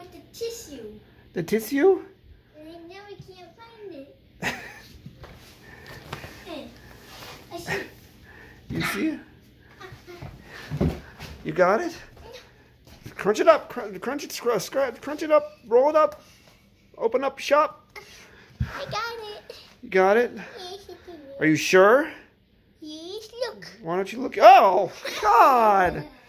with the tissue. The tissue? And we can't find it. You see it? You got it? Crunch it up. Crunch, it. Scrunch, crunch it up. Roll it up. Open up shop. I got it. You got it? Are you sure? Yes, look. Why don't you look? Oh, God.